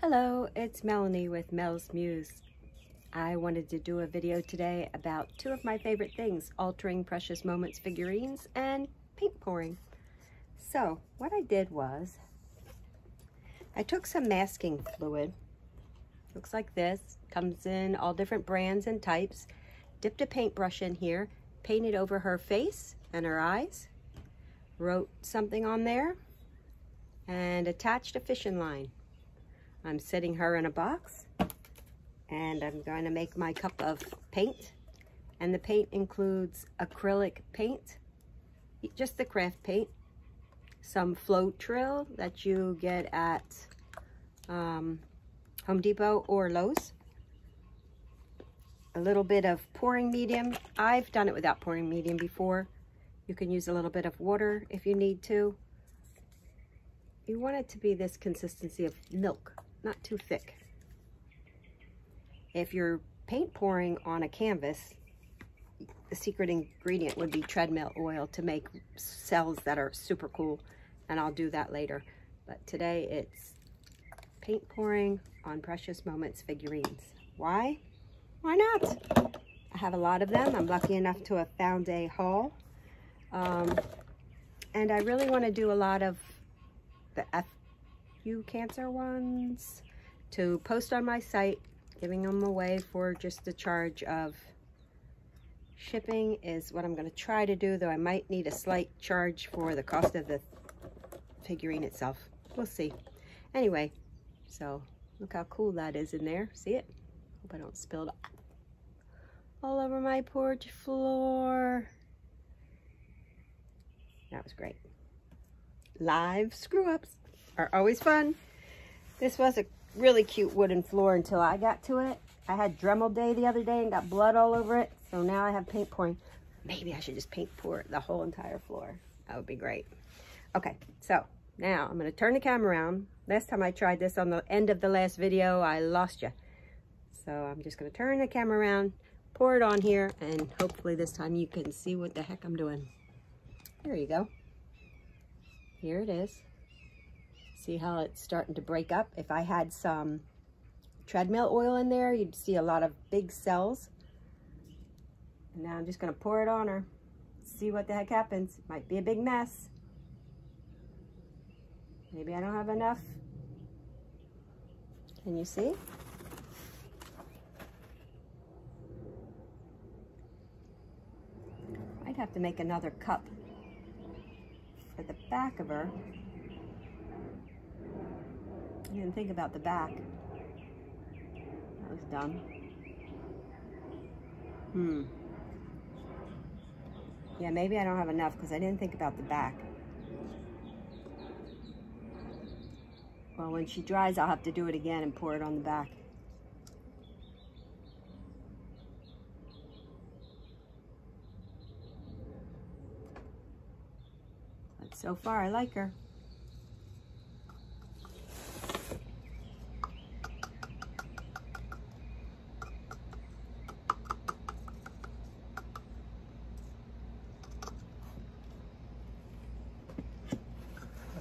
Hello, it's Melanie with Mel's Muse. I wanted to do a video today about two of my favorite things, altering precious moments figurines and paint pouring. So what I did was, I took some masking fluid, looks like this, comes in all different brands and types, dipped a paintbrush in here, painted over her face and her eyes, wrote something on there, and attached a fishing line. I'm setting her in a box and I'm going to make my cup of paint. And the paint includes acrylic paint, just the craft paint, some Floetrol that you get at um, Home Depot or Lowe's, a little bit of pouring medium. I've done it without pouring medium before. You can use a little bit of water if you need to. You want it to be this consistency of milk not too thick. If you're paint pouring on a canvas, the secret ingredient would be treadmill oil to make cells that are super cool, and I'll do that later. But today it's paint pouring on Precious Moments figurines. Why? Why not? I have a lot of them. I'm lucky enough to have found a haul. Um, and I really want to do a lot of the F few cancer ones to post on my site, giving them away for just the charge of shipping is what I'm going to try to do, though I might need a slight charge for the cost of the figurine itself. We'll see. Anyway, so look how cool that is in there. See it? Hope I don't spill it all over my porch floor. That was great. Live screw-ups are always fun. This was a really cute wooden floor until I got to it. I had Dremel day the other day and got blood all over it. So now I have paint pouring. Maybe I should just paint pour the whole entire floor. That would be great. Okay, so now I'm going to turn the camera around. Last time I tried this on the end of the last video, I lost you. So I'm just going to turn the camera around, pour it on here, and hopefully this time you can see what the heck I'm doing. There you go. Here it is. See how it's starting to break up? If I had some treadmill oil in there, you'd see a lot of big cells. And now I'm just going to pour it on her. See what the heck happens. Might be a big mess. Maybe I don't have enough. Can you see? I'd have to make another cup for the back of her. Didn't think about the back. That was dumb. Hmm. Yeah, maybe I don't have enough because I didn't think about the back. Well, when she dries, I'll have to do it again and pour it on the back. But so far, I like her.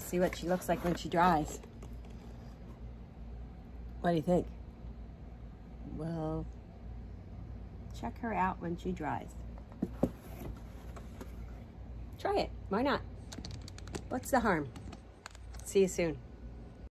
See what she looks like when she dries. What do you think? Well, check her out when she dries. Try it. Why not? What's the harm? See you soon.